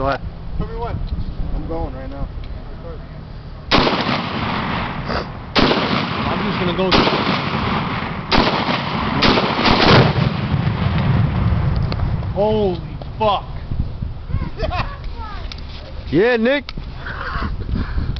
Go ahead. Tell me when. I'm going right now. I'm just gonna go. Holy fuck. Yeah, Nick.